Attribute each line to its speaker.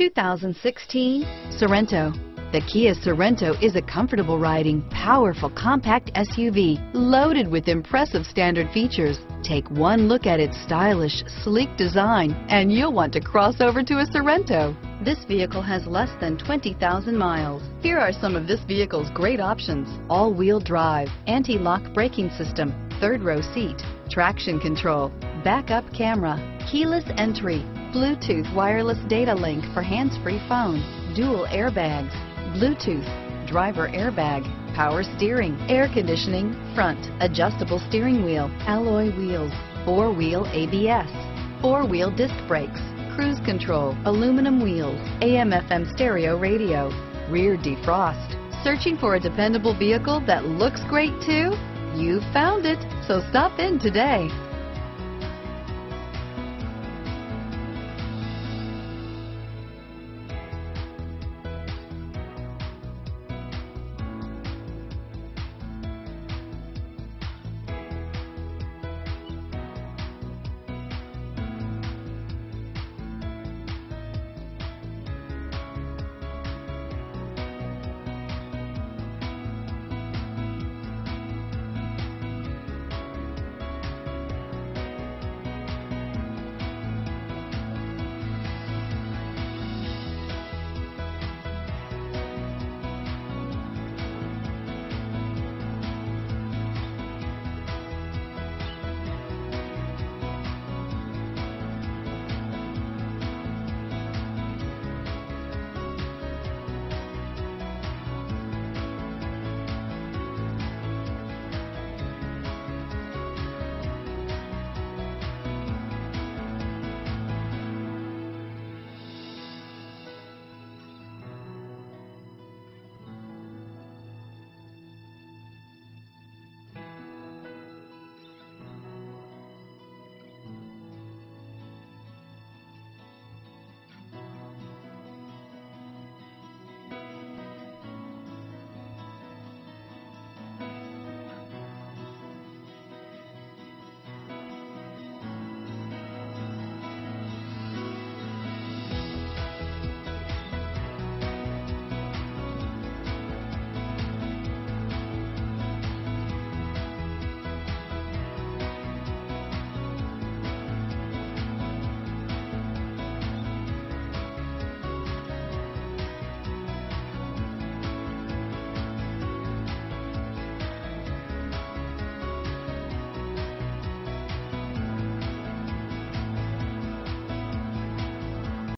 Speaker 1: 2016 Sorento. The Kia Sorento is a comfortable riding, powerful compact SUV loaded with impressive standard features. Take one look at its stylish, sleek design and you'll want to cross over to a Sorento. This vehicle has less than 20,000 miles. Here are some of this vehicle's great options. All-wheel drive, anti-lock braking system, third row seat, traction control, backup camera, keyless entry, Bluetooth wireless data link for hands-free phone, dual airbags, Bluetooth, driver airbag, power steering, air conditioning, front, adjustable steering wheel, alloy wheels, four-wheel ABS, four-wheel disc brakes, cruise control, aluminum wheels, AM FM stereo radio, rear defrost. Searching for a dependable vehicle that looks great too? You found it, so stop in today.